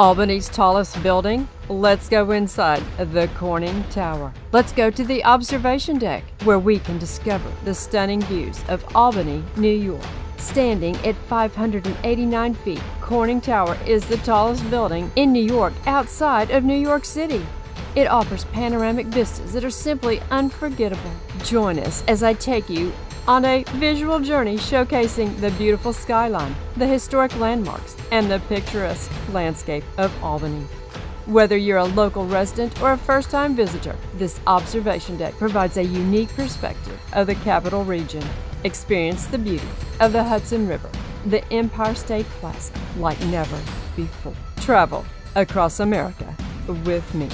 Albany's tallest building? Let's go inside the Corning Tower. Let's go to the observation deck where we can discover the stunning views of Albany, New York. Standing at 589 feet, Corning Tower is the tallest building in New York outside of New York City. It offers panoramic vistas that are simply unforgettable. Join us as I take you on a visual journey showcasing the beautiful skyline, the historic landmarks, and the picturesque landscape of Albany. Whether you're a local resident or a first time visitor, this observation deck provides a unique perspective of the capital region. Experience the beauty of the Hudson River, the Empire State Plaza, like never before. Travel across America with me.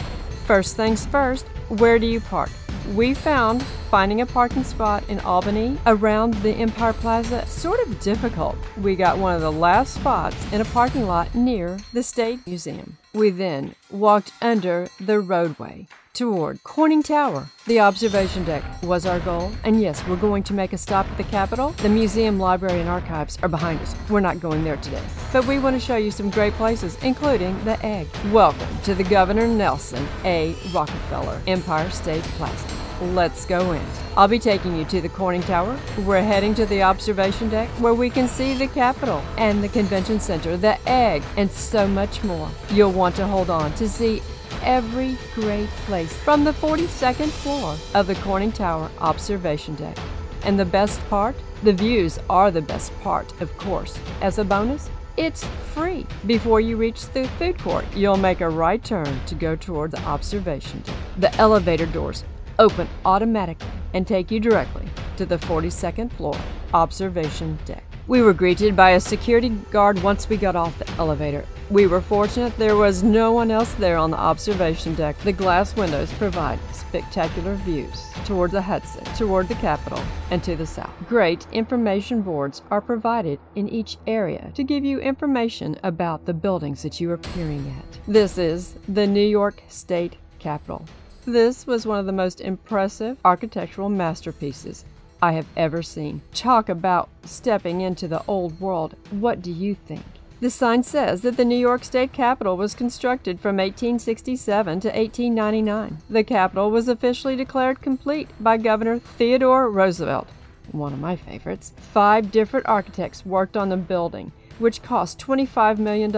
First things first, where do you park? We found finding a parking spot in Albany around the Empire Plaza sort of difficult. We got one of the last spots in a parking lot near the State Museum. We then walked under the roadway toward Corning Tower. The observation deck was our goal, and yes, we're going to make a stop at the Capitol. The museum, library, and archives are behind us. We're not going there today, but we want to show you some great places, including the Egg. Welcome to the Governor Nelson A. Rockefeller Empire State Plaza. Let's go in. I'll be taking you to the Corning Tower. We're heading to the observation deck where we can see the Capitol and the Convention Center, the Egg, and so much more. You'll want to hold on to see every great place from the 42nd floor of the Corning Tower observation deck. And the best part? The views are the best part, of course. As a bonus, it's free. Before you reach the food court, you'll make a right turn to go toward the observation deck. The elevator doors open automatically and take you directly to the 42nd floor observation deck. We were greeted by a security guard once we got off the elevator. We were fortunate there was no one else there on the observation deck. The glass windows provide spectacular views toward the Hudson, toward the Capitol, and to the south. Great information boards are provided in each area to give you information about the buildings that you are peering at. This is the New York State Capitol. This was one of the most impressive architectural masterpieces I have ever seen. Talk about stepping into the old world. What do you think? The sign says that the New York State Capitol was constructed from 1867 to 1899. The Capitol was officially declared complete by Governor Theodore Roosevelt, one of my favorites. Five different architects worked on the building, which cost $25 million.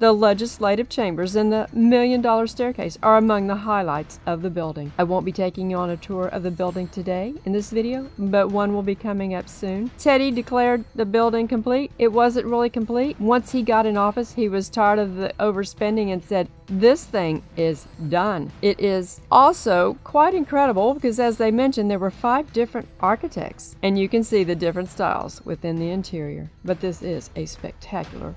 The legislative chambers and the million dollar staircase are among the highlights of the building. I won't be taking you on a tour of the building today in this video, but one will be coming up soon. Teddy declared the building complete. It wasn't really complete. Once he got in office, he was tired of the overspending and said, this thing is done. It is also quite incredible because, as they mentioned, there were five different architects, and you can see the different styles within the interior. But this is a spectacular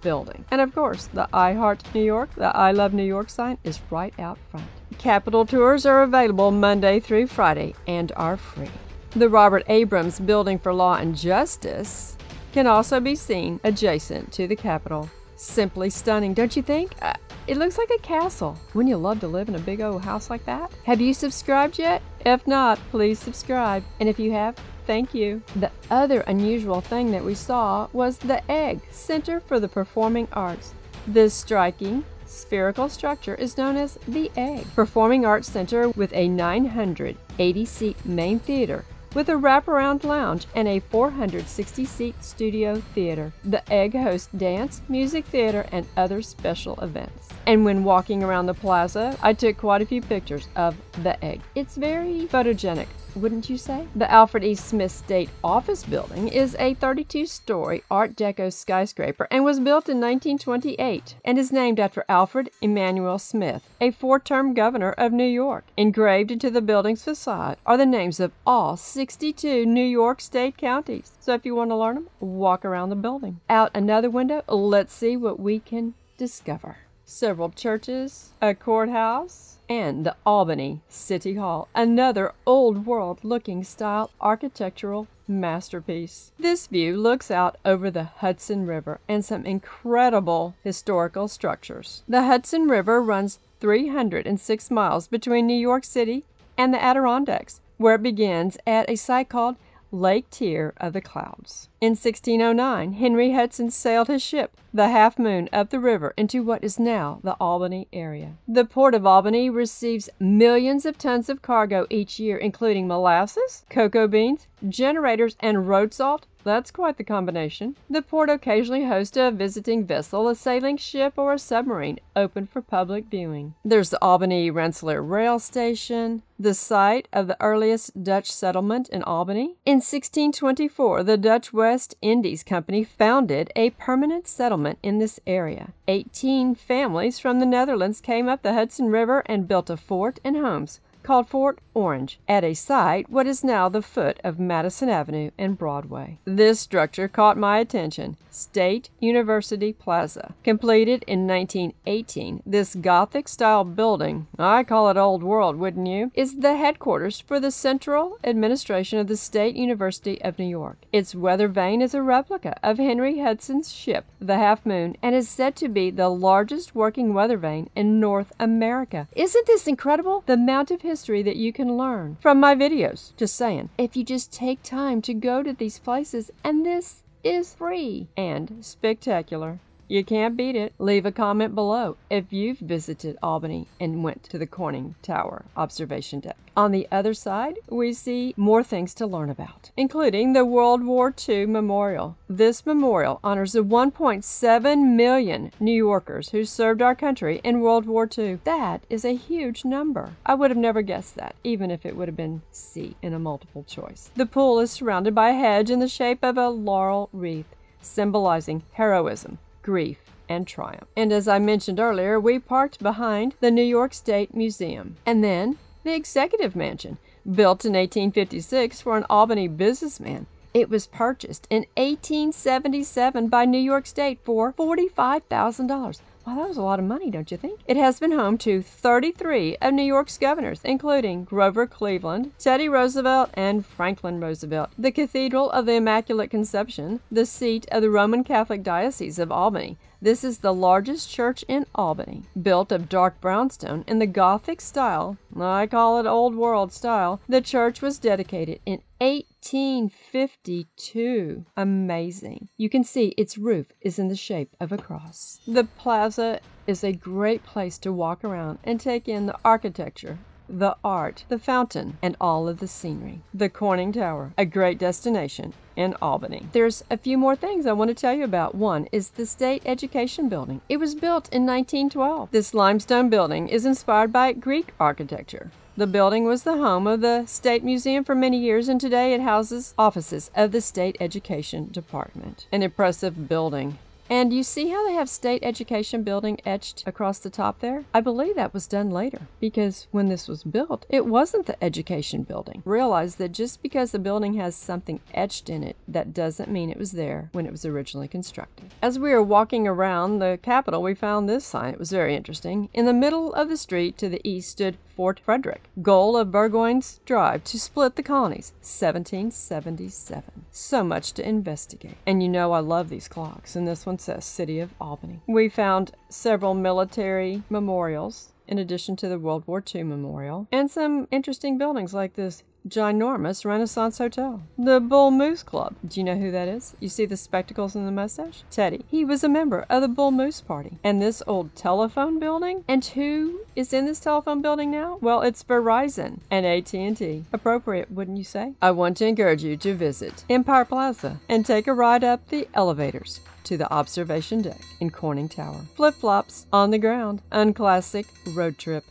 building. And of course, the I Heart New York, the I Love New York sign is right out front. Capitol tours are available Monday through Friday and are free. The Robert Abrams Building for Law and Justice can also be seen adjacent to the Capitol. Simply stunning, don't you think? Uh, it looks like a castle. Wouldn't you love to live in a big old house like that? Have you subscribed yet? If not, please subscribe. And if you have, Thank you. The other unusual thing that we saw was the Egg Center for the Performing Arts. This striking spherical structure is known as the Egg Performing Arts Center with a 980 seat main theater with a wraparound lounge and a 460 seat studio theater. The Egg hosts dance, music theater, and other special events. And when walking around the plaza, I took quite a few pictures of the Egg. It's very photogenic, wouldn't you say? The Alfred E. Smith State Office Building is a 32 story Art Deco skyscraper and was built in 1928 and is named after Alfred Emanuel Smith, a four term governor of New York. Engraved into the building's facade are the names of all 62 New York State counties. So if you want to learn them, walk around the building. Out another window, let's see what we can discover. Several churches, a courthouse, and the Albany City Hall, another old world looking style architectural masterpiece. This view looks out over the Hudson River and some incredible historical structures. The Hudson River runs 306 miles between New York City and the Adirondacks, where it begins at a site called Lake Tear of the Clouds. In 1609, Henry Hudson sailed his ship, the Half Moon, up the river into what is now the Albany area. The Port of Albany receives millions of tons of cargo each year, including molasses, cocoa beans, generators, and road salt, that's quite the combination. The port occasionally hosts a visiting vessel, a sailing ship, or a submarine open for public viewing. There's the Albany Rensselaer Rail Station, the site of the earliest Dutch settlement in Albany. In 1624, the Dutch West Indies Company founded a permanent settlement in this area. Eighteen families from the Netherlands came up the Hudson River and built a fort and homes called Fort Orange at a site what is now the foot of Madison Avenue and Broadway. This structure caught my attention. State University Plaza. Completed in 1918, this Gothic style building, I call it old world, wouldn't you, is the headquarters for the central administration of the State University of New York. Its weather vane is a replica of Henry Hudson's ship, the Half Moon, and is said to be the largest working weather vane in North America. Isn't this incredible? The amount of history that you can learn from my videos. Just saying. If you just take time to go to these places, and this is free and spectacular. You can't beat it. Leave a comment below if you've visited Albany and went to the Corning Tower observation deck. On the other side, we see more things to learn about, including the World War II Memorial. This memorial honors the 1.7 million New Yorkers who served our country in World War II. That is a huge number. I would have never guessed that, even if it would have been C in a multiple choice. The pool is surrounded by a hedge in the shape of a laurel wreath, symbolizing heroism grief, and triumph. And as I mentioned earlier, we parked behind the New York State Museum. And then the Executive Mansion, built in 1856 for an Albany businessman. It was purchased in 1877 by New York State for $45,000. Wow, that was a lot of money, don't you think? It has been home to 33 of New York's governors, including Grover Cleveland, Teddy Roosevelt, and Franklin Roosevelt. The Cathedral of the Immaculate Conception, the seat of the Roman Catholic Diocese of Albany, this is the largest church in Albany, built of dark brownstone in the Gothic style. I call it Old World style. The church was dedicated in 1852. Amazing. You can see its roof is in the shape of a cross. The plaza is a great place to walk around and take in the architecture the art, the fountain, and all of the scenery. The Corning Tower, a great destination in Albany. There's a few more things I want to tell you about. One is the State Education Building. It was built in 1912. This limestone building is inspired by Greek architecture. The building was the home of the State Museum for many years, and today it houses offices of the State Education Department. An impressive building. And you see how they have state education building etched across the top there? I believe that was done later because when this was built, it wasn't the education building. Realize that just because the building has something etched in it, that doesn't mean it was there when it was originally constructed. As we were walking around the Capitol, we found this sign. It was very interesting. In the middle of the street to the east stood Fort Frederick. Goal of Burgoyne's drive to split the colonies, 1777. So much to investigate. And you know I love these clocks, and this one City of Albany. We found several military memorials in addition to the World War II memorial, and some interesting buildings like this ginormous Renaissance hotel. The Bull Moose Club. Do you know who that is? You see the spectacles and the mustache? Teddy. He was a member of the Bull Moose Party. And this old telephone building? And who is in this telephone building now? Well, it's Verizon and AT&T. Appropriate, wouldn't you say? I want to encourage you to visit Empire Plaza and take a ride up the elevators to the observation deck in Corning Tower. Flip flops on the ground. Unclassic road trip.